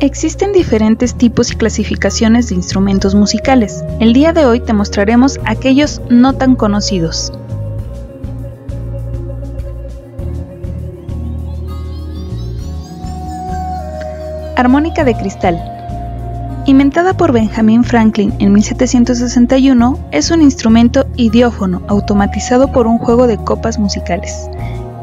Existen diferentes tipos y clasificaciones de instrumentos musicales. El día de hoy te mostraremos aquellos no tan conocidos. Armónica de cristal. Inventada por Benjamin Franklin en 1761, es un instrumento idiófono automatizado por un juego de copas musicales.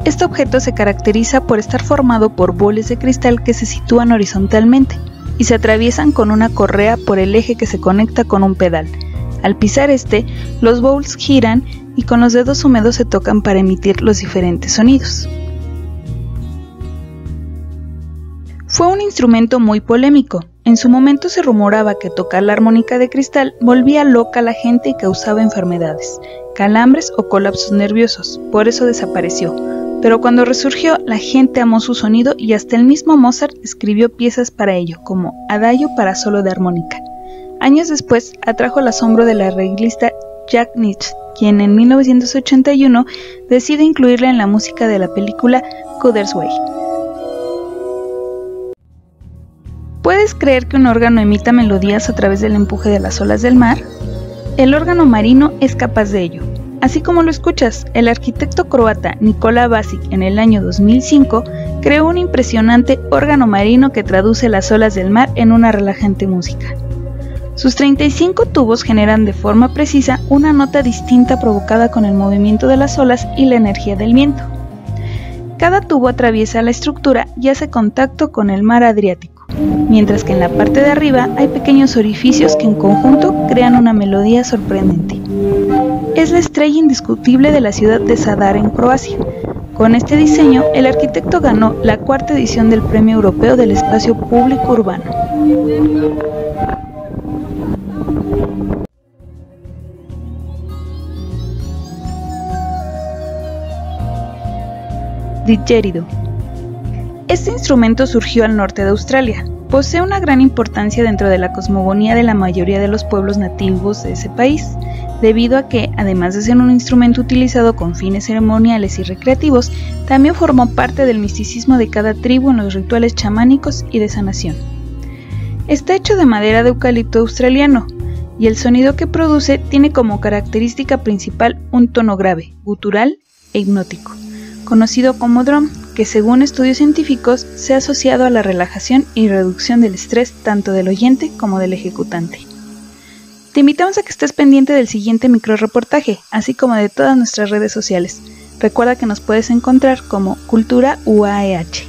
Este objeto se caracteriza por estar formado por boles de cristal que se sitúan horizontalmente y se atraviesan con una correa por el eje que se conecta con un pedal. Al pisar este, los bowls giran y con los dedos húmedos se tocan para emitir los diferentes sonidos. Fue un instrumento muy polémico. En su momento se rumoraba que tocar la armónica de cristal volvía loca a la gente y causaba enfermedades, calambres o colapsos nerviosos, por eso desapareció pero cuando resurgió, la gente amó su sonido y hasta el mismo Mozart escribió piezas para ello, como Adagio para solo de armónica. Años después, atrajo el asombro del arreglista Jack Nietzsche, quien en 1981 decide incluirla en la música de la película Cudder's Way. ¿Puedes creer que un órgano emita melodías a través del empuje de las olas del mar? El órgano marino es capaz de ello. Así como lo escuchas, el arquitecto croata Nikola Basic en el año 2005 creó un impresionante órgano marino que traduce las olas del mar en una relajante música. Sus 35 tubos generan de forma precisa una nota distinta provocada con el movimiento de las olas y la energía del viento. Cada tubo atraviesa la estructura y hace contacto con el mar Adriático, mientras que en la parte de arriba hay pequeños orificios que en conjunto crean una melodía sorprendente es la estrella indiscutible de la ciudad de Zadar en Croacia. Con este diseño, el arquitecto ganó la cuarta edición del Premio Europeo del Espacio Público Urbano. Didgeridoo. Este instrumento surgió al norte de Australia. Posee una gran importancia dentro de la cosmogonía de la mayoría de los pueblos nativos de ese país debido a que, además de ser un instrumento utilizado con fines ceremoniales y recreativos, también formó parte del misticismo de cada tribu en los rituales chamánicos y de sanación. Está hecho de madera de eucalipto australiano, y el sonido que produce tiene como característica principal un tono grave, gutural e hipnótico, conocido como drum, que según estudios científicos se ha asociado a la relajación y reducción del estrés tanto del oyente como del ejecutante. Te invitamos a que estés pendiente del siguiente microreportaje, así como de todas nuestras redes sociales. Recuerda que nos puedes encontrar como Cultura UAEH.